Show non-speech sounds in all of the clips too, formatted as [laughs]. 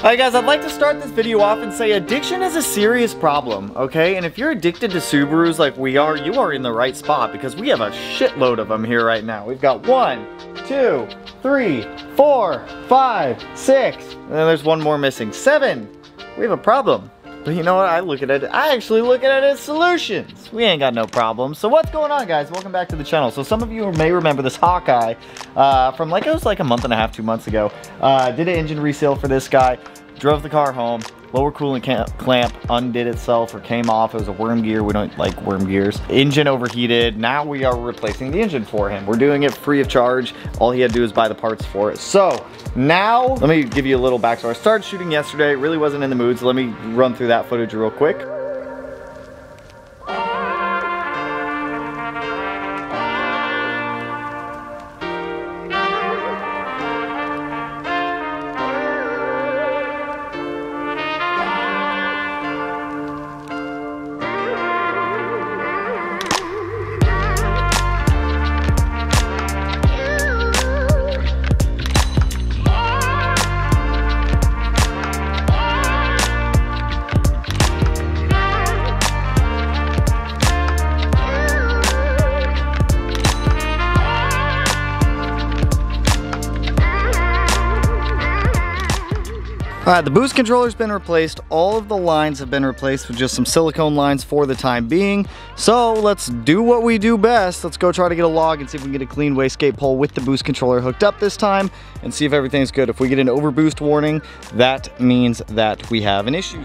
Alright guys, I'd like to start this video off and say addiction is a serious problem, okay? And if you're addicted to Subarus like we are, you are in the right spot because we have a shitload of them here right now. We've got one, two, three, four, five, six, and then there's one more missing. Seven! We have a problem. But [laughs] you know what? I look at it, I actually look at it as solutions. We ain't got no problems. So what's going on, guys? Welcome back to the channel. So some of you may remember this Hawkeye uh, from like, it was like a month and a half, two months ago. Uh, did an engine reseal for this guy, drove the car home, lower coolant clamp undid itself or came off. It was a worm gear. We don't like worm gears. Engine overheated. Now we are replacing the engine for him. We're doing it free of charge. All he had to do is buy the parts for it. So now, let me give you a little backstory. I started shooting yesterday, really wasn't in the mood, so let me run through that footage real quick. Alright, the boost controller's been replaced. All of the lines have been replaced with just some silicone lines for the time being. So let's do what we do best. Let's go try to get a log and see if we can get a clean wastegate pole with the boost controller hooked up this time and see if everything's good. If we get an overboost warning, that means that we have an issue.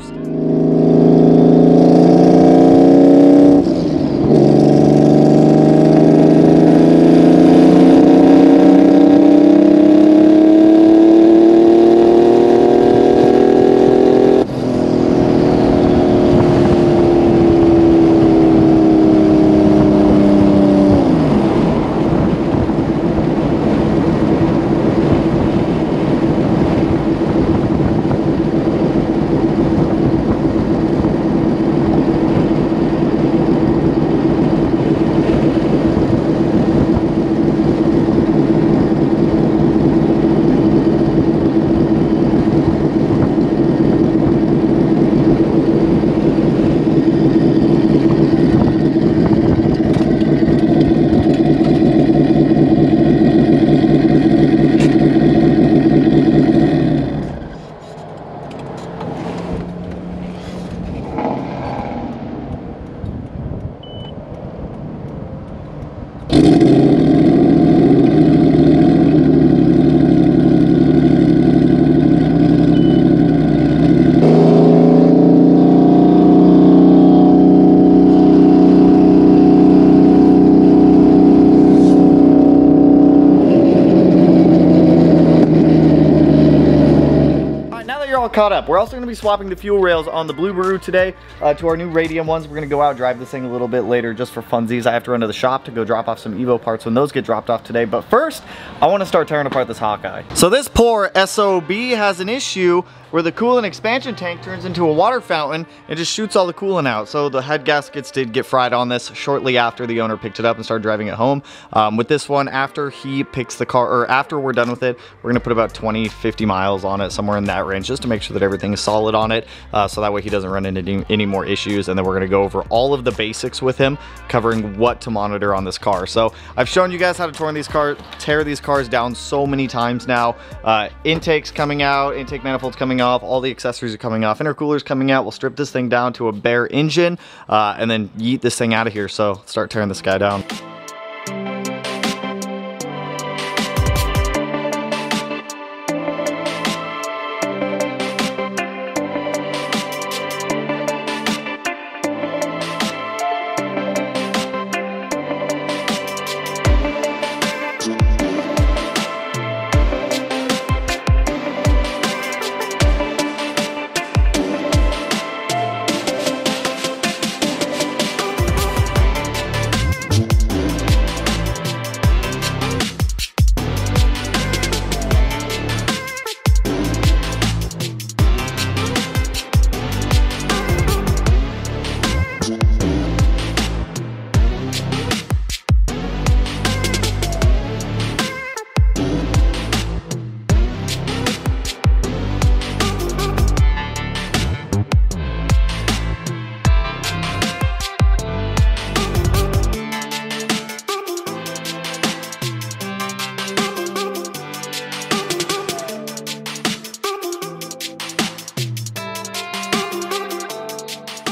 all caught up. We're also going to be swapping the fuel rails on the Blueberry today uh, to our new Radium ones. We're going to go out drive this thing a little bit later just for funsies. I have to run to the shop to go drop off some Evo parts when those get dropped off today. But first, I want to start tearing apart this Hawkeye. So this poor SOB has an issue where the coolant expansion tank turns into a water fountain and just shoots all the coolant out. So the head gaskets did get fried on this shortly after the owner picked it up and started driving it home. Um, with this one, after he picks the car, or after we're done with it, we're gonna put about 20, 50 miles on it, somewhere in that range, just to make sure that everything is solid on it. Uh, so that way he doesn't run into any, any more issues. And then we're gonna go over all of the basics with him, covering what to monitor on this car. So I've shown you guys how to tear these cars, tear these cars down so many times now. Uh, intakes coming out, intake manifolds coming off. All the accessories are coming off. Intercooler's coming out. We'll strip this thing down to a bare engine uh, and then yeet this thing out of here. So start tearing this guy down.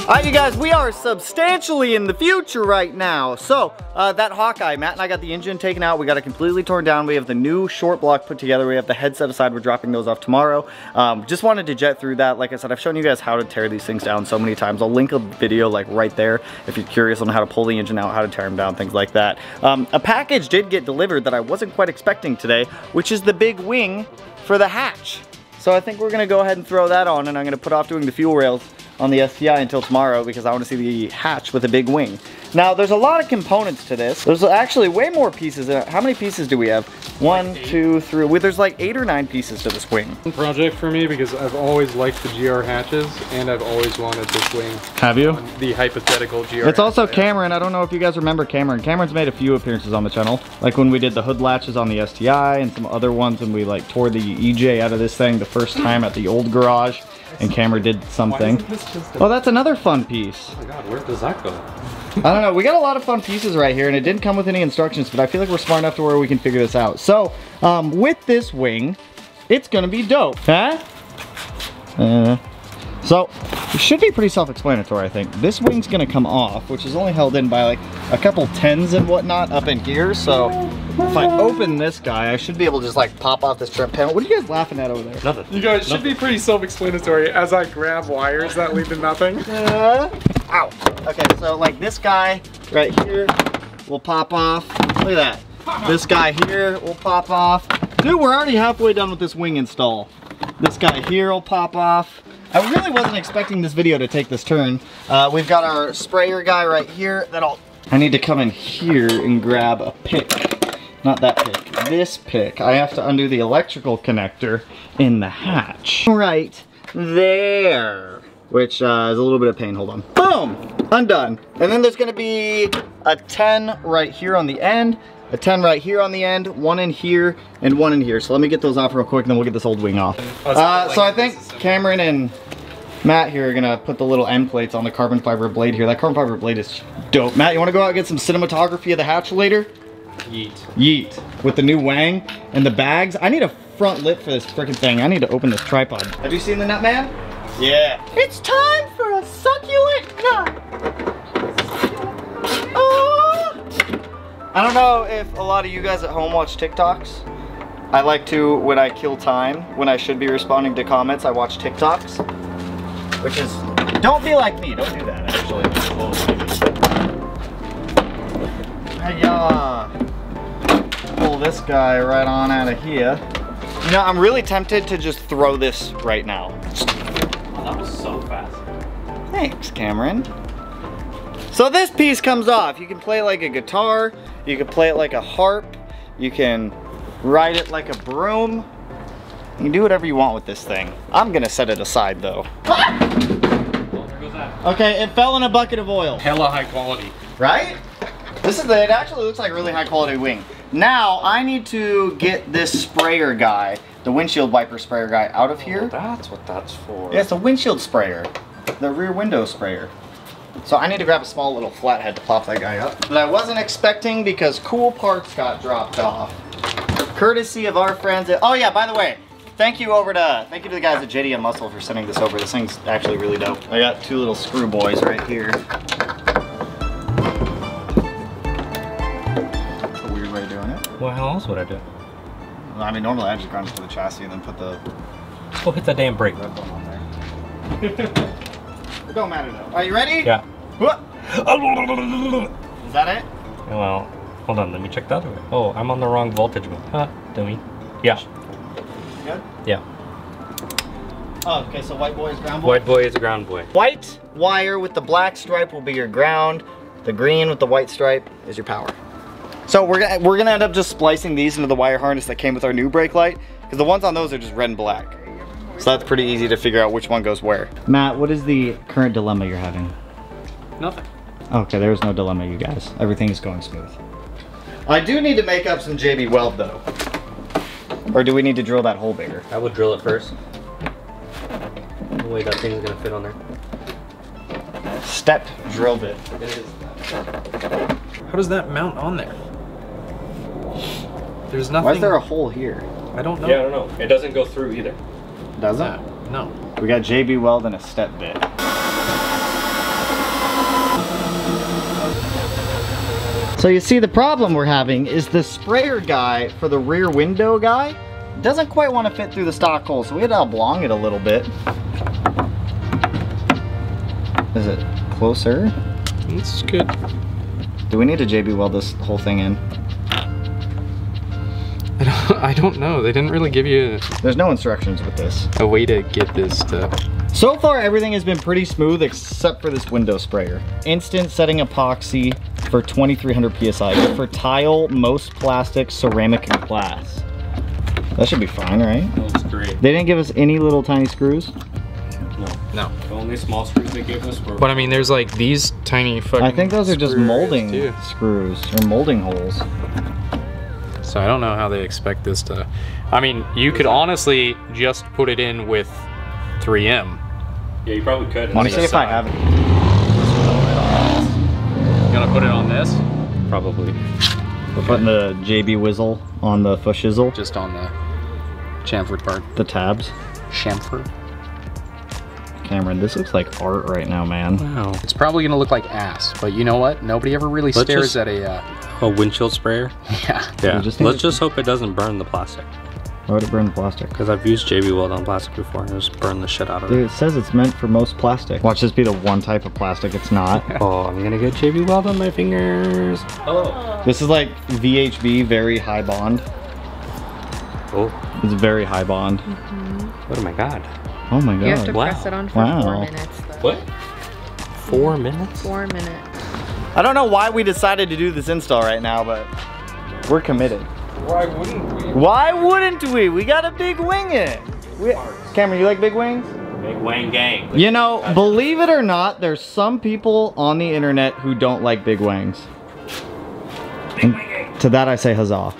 All right, you guys, we are substantially in the future right now. So, uh, that Hawkeye, Matt and I got the engine taken out. We got it completely torn down. We have the new short block put together. We have the head set aside. We're dropping those off tomorrow. Um, just wanted to jet through that. Like I said, I've shown you guys how to tear these things down so many times. I'll link a video like right there if you're curious on how to pull the engine out, how to tear them down, things like that. Um, a package did get delivered that I wasn't quite expecting today, which is the big wing for the hatch. So I think we're gonna go ahead and throw that on and I'm gonna put off doing the fuel rails on the STI until tomorrow because I want to see the hatch with a big wing. Now, there's a lot of components to this. There's actually way more pieces. How many pieces do we have? One, like two, three. Well, there's like eight or nine pieces to this wing. Project for me because I've always liked the GR hatches and I've always wanted this wing. Have you? The hypothetical GR. It's also Cameron. I don't know if you guys remember Cameron. Cameron's made a few appearances on the channel. Like when we did the hood latches on the STI and some other ones when we like tore the EJ out of this thing the first time at the old garage and Cameron did something. Oh, that's another fun piece. Oh my god, where does that go? I don't know. We got a lot of fun pieces right here, and it didn't come with any instructions, but I feel like we're smart enough to where we can figure this out. So, um, with this wing, it's gonna be dope. Huh? Uh, so, it should be pretty self-explanatory, I think. This wing's gonna come off, which is only held in by like a couple tens and whatnot up in here, so if I open this guy, I should be able to just like pop off this trim panel. What are you guys laughing at over there? Nothing. You guys should be pretty self-explanatory as I grab wires that lead to nothing. [laughs] Uh, ow. Okay, so like this guy right here will pop off. Look at that. This guy here will pop off. Dude, we're already halfway done with this wing install. This guy here will pop off. I really wasn't expecting this video to take this turn. Uh, we've got our sprayer guy right here that'll I need to come in here and grab a pick. Not that pick, this pick. I have to undo the electrical connector in the hatch. Right there. Which uh, is a little bit of pain, hold on. Boom, undone. And then there's gonna be a 10 right here on the end, a 10 right here on the end, one in here, and one in here. So let me get those off real quick and then we'll get this old wing off. Uh, so I think Cameron and Matt here are gonna put the little end plates on the carbon fiber blade here. That carbon fiber blade is dope. Matt, you wanna go out and get some cinematography of the hatch later? Yeet. Yeet. With the new wang and the bags. I need a front lip for this freaking thing. I need to open this tripod. Have you seen the nut man? Yeah. It's time for a succulent nut. Oh. I don't know if a lot of you guys at home watch TikToks. I like to, when I kill time, when I should be responding to comments, I watch TikToks. Which is, don't be like me, don't do that actually. Hiya pull this guy right on out of here. You know, I'm really tempted to just throw this right now. Oh, that was so fast. Thanks, Cameron. So this piece comes off. You can play it like a guitar, you can play it like a harp, you can ride it like a broom. You can do whatever you want with this thing. I'm gonna set it aside though. okay, it fell in a bucket of oil. Hella high quality. Right? This is, it actually looks like a really high quality wing. Now, I need to get this sprayer guy, the windshield wiper sprayer guy, out of here. Oh, that's what that's for. Yeah, it's a windshield sprayer. The rear window sprayer. So I need to grab a small little flathead to pop that guy up. But I wasn't expecting because cool parts got dropped off. Courtesy of our friends at, oh yeah, by the way, thank you over to, thank you to the guys at JDMuscle for sending this over. This thing's actually really dope. I got two little screw boys right here. Well, how else would I do I mean, normally I just grind it to the chassis and then put the... Oh, hit that damn brake. Red on there. [laughs] it don't matter though. Are you ready? Yeah. [laughs] Is that it? Well, hold on. Let me check the other way. Oh, I'm on the wrong voltage mode. Huh, dummy. Yeah. Good? Yeah. Oh, okay, so white boy is ground boy? White boy is a ground boy. White wire with the black stripe will be your ground. The green with the white stripe is your power. So we're gonna, we're gonna end up just splicing these into the wire harness that came with our new brake light because the ones on those are just red and black. So that's pretty easy to figure out which one goes where. Matt, what is the current dilemma you're having? Nothing. Okay, there's no dilemma, you guys. Everything is going smooth. I do need to make up some JB weld though. Or do we need to drill that hole bigger? I would drill it first. The way that thing's gonna fit on there. Step drill bit. It is. How does that mount on there? There's nothing. Why is there a hole here? I don't know. Yeah, I don't know. It doesn't go through either. Doesn't? No. Uh, no. We got JB Weld and a step bit. So you see the problem we're having is the sprayer guy for the rear window guy doesn't quite want to fit through the stock hole, so we had to oblong it a little bit. Is it closer? It's good. Do we need to JB weld this whole thing in? I don't, know. They didn't really give you There's no instructions with this. a way to get this to. So far, everything has been pretty smooth except for this window sprayer. Instant setting epoxy for 2300 PSI. Good for tile, most plastic, ceramic, and glass. That should be fine, right? That looks great. They didn't give us any little tiny screws. No. No. The only small screws they gave us were. But I mean, there's like these tiny fucking. I think those are just molding too. screws or molding holes. So I don't know how they expect this to. I mean, you could honestly just put it in with 3M. yeah, you probably could. Let me see the if I have it. You gonna put it on this? Probably. We're putting the JB Whizzle on the Fushizzle, Just on the chamfered part. the tabs. Chamfer. Cameron, this looks like art right now, man. Wow. It's probably gonna look like ass, but you know what? Nobody ever really Let's stares just- at a. Uh, A windshield sprayer. [laughs] yeah. Yeah. just Let's just hope it doesn't burn the plastic. Why would it burn the plastic? Because I've used JB Weld on plastic before and it just burned the shit out of Dude, it. it says it's meant for most plastic. Watch this be the one type of plastic it's not. [laughs] Oh, I'm gonna get JB Weld on my fingers. Oh. this is like VHB, very high bond. Oh. It's very high bond. What? Oh my god. Oh my god. You have to. Wow. press it on for Wow. four minutes. Though. What? Four mm-hmm. minutes? Four minutes. I don't know why we decided to do this install right now, but we're committed. Why wouldn't we? Why wouldn't we? We got a big wing in it. We, Cameron, you like big wings? Big Wang Gang. You know, believe it or not, there's some people on the internet who don't like big wings. And to that I say huzzah.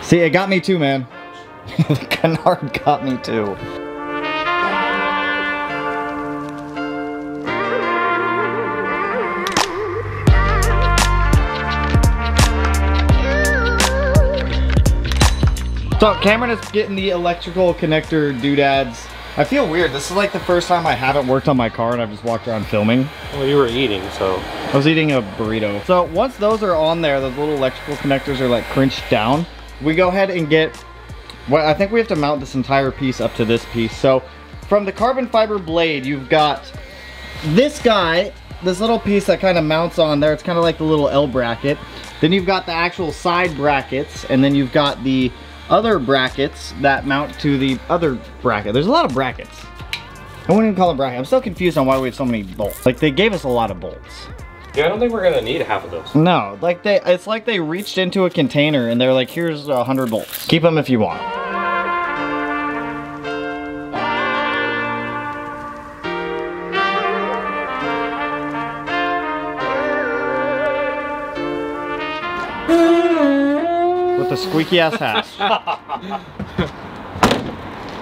See, it got me too, man. [laughs] the canard got me too. So Cameron is getting the electrical connector doodads. I feel weird. This is like the first time I haven't worked on my car and I've just walked around filming. Well, you were eating, so. I was eating a burrito. So once those are on there, those little electrical connectors are like crinched down. We go ahead and get, well, I think we have to mount this entire piece up to this piece. So from the carbon fiber blade, you've got this guy, this little piece that kind of mounts on there. It's kind of like the little L bracket. Then you've got the actual side brackets, and then you've got the other brackets that mount to the other bracket. There's a lot of brackets. I wouldn't even call them brackets. I'm still confused on why we have so many bolts. Like they gave us a lot of bolts. Yeah, I don't think we're gonna need half of those. No, like they, it's like they reached into a container and they're like, here's a hundred bolts. Keep them if you want. With the squeaky ass hat. [laughs]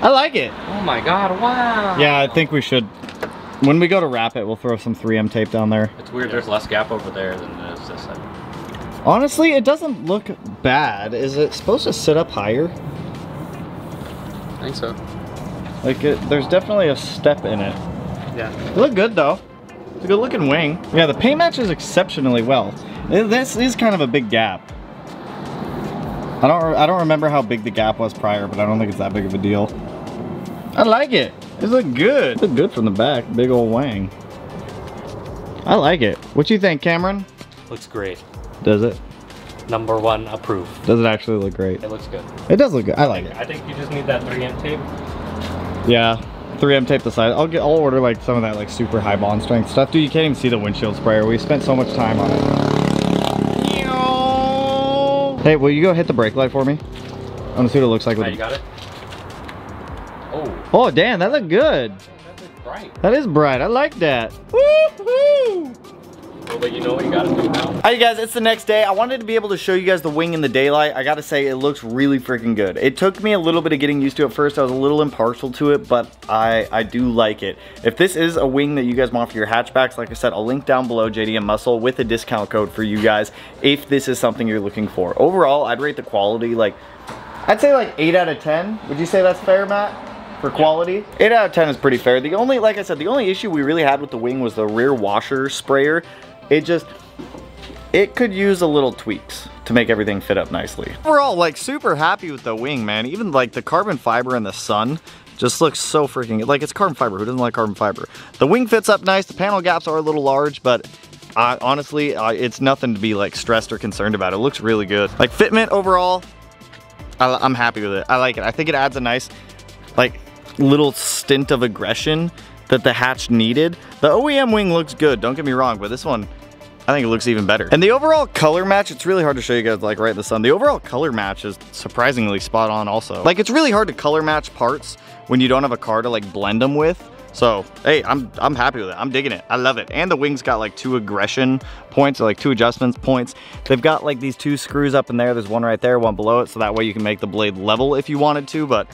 I like it. Oh my god, wow. Yeah, I think we should. When we go to wrap it, we'll throw some 3M tape down there. It's weird, there's less gap over there than there is this side. Honestly, it doesn't look bad. Is it supposed to sit up higher? I think so. Like, it, there's definitely a step in it. Yeah. It look good though. It's a good looking wing. Yeah, the paint matches exceptionally well. This is kind of a big gap. I don't I don't remember how big the gap was prior, but I don't think it's that big of a deal. I like it. It look good. Look good from the back. Big old wang. I like it. What you think, Cameron? Looks great. Does it? Number one, approved. Does it actually look great? It looks good. It does look good. I like it. I think you just need that 3M tape. Yeah. 3M tape the side. I'll get. I'll order like some of that like super high bond strength stuff. Dude, you can't even see the windshield sprayer. We spent so much time on it. Hey, will you go hit the brake light for me? I want to see what it looks like. Now With you got it? Oh, oh, damn, that looked good. that looks bright. That is bright. I like that. Woohoo! Well, but you know what you gotta do now? Hi you guys, it's the next day. I wanted to be able to show you guys the wing in the daylight. I gotta say, it looks really freaking good. It took me a little bit of getting used to at first. I was a little impartial to it, but I, I do like it. If this is a wing that you guys want for your hatchbacks, like I said, I'll link down below JDM Muscle with a discount code for you guys if this is something you're looking for. Overall, I'd rate the quality like, I'd say like 8 out of 10. Would you say that's fair, Matt? For quality? 8 out of 10 is pretty fair. The only, like I said, the only issue we really had with the wing was the rear washer sprayer. It just, it could use a little tweaks to make everything fit up nicely. We're all like super happy with the wing, man. Even like the carbon fiber in the sun just looks so freaking, like it's carbon fiber. Who doesn't like carbon fiber? The wing fits up nice. The panel gaps are a little large, but uh, honestly, uh, it's nothing to be like stressed or concerned about. It looks really good. Like fitment overall, I, I'm happy with it. I like it. I think it adds a nice, like little stint of aggression that the hatch needed. The OEM wing looks good, don't get me wrong, but this one, I think it looks even better. And the overall color match, it's really hard to show you guys like right in the sun. The overall color match is surprisingly spot on also. Like it's really hard to color match parts when you don't have a car to like blend them with. So, hey, I'm I'm happy with it. I'm digging it. I love it. And the wings got like two aggression points, or like two adjustments points. They've got like these two screws up in there. There's one right there, one below it. So that way you can make the blade level if you wanted to, but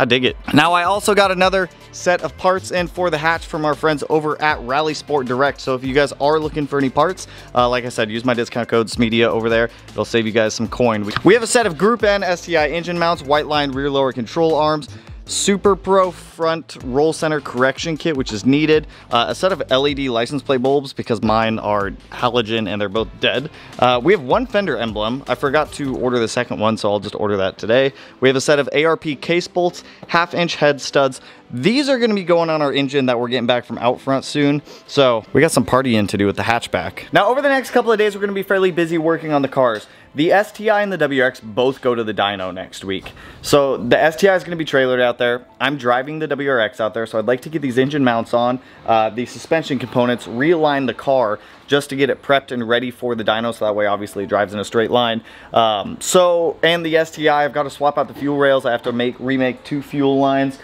I dig it. Now I also got another set of parts in for the hatch from our friends over at Rally Sport Direct. So if you guys are looking for any parts, uh, like I said, use my discount code SMEEDIA over there. It'll save you guys some coin. We have a set of Group N STI engine mounts, Whiteline rear lower control arms, Super Pro front roll center correction kit, which is needed. Uh, a set of LED license plate bulbs because mine are halogen and they're both dead. Uh, we have one fender emblem. I forgot to order the second one, so I'll just order that today. We have a set of ARP case bolts, half inch head studs. These are gonna be going on our engine that we're getting back from out front soon. So we got some partying to do with the hatchback. Now over the next couple of days, we're gonna be fairly busy working on the cars. The STI and the WRX both go to the dyno next week. So the STI is going to be trailered out there. I'm driving the WRX out there, so I'd like to get these engine mounts on, uh, the suspension components, realign the car just to get it prepped and ready for the dyno, so that way obviously it drives in a straight line. Um, so, and the STI, I've got to swap out the fuel rails. I have to make remake two fuel lines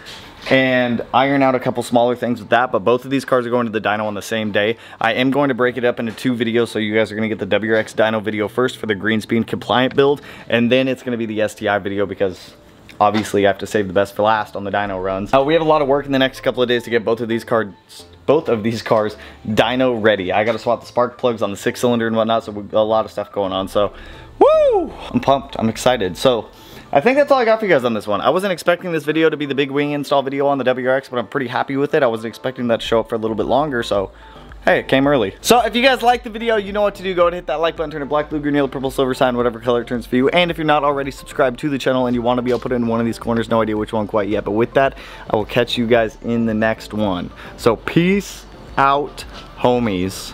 and iron out a couple smaller things with that, but both of these cars are going to the dyno on the same day. I am going to break it up into two videos, so you guys are gonna get the WRX dyno video first for the Greenspeed compliant build, and then it's gonna be the STI video because obviously I have to save the best for last on the dyno runs. Uh, we have a lot of work in the next couple of days to get both of these cars both of these cars dyno ready. I gotta swap the spark plugs on the six cylinder and whatnot, so we, a lot of stuff going on. So, woo! I'm pumped, I'm excited. So, I think that's all I got for you guys on this one. I wasn't expecting this video to be the big wing install video on the WRX, but I'm pretty happy with it. I wasn't expecting that to show up for a little bit longer, so hey, it came early. So if you guys like the video, you know what to do. Go and hit that like button, turn it black, blue, green, yellow, purple, silver sign, whatever color it turns for you. And if you're not already subscribed to the channel and you want to be able to put it in one of these corners, no idea which one quite yet. But with that, I will catch you guys in the next one. So peace out, homies.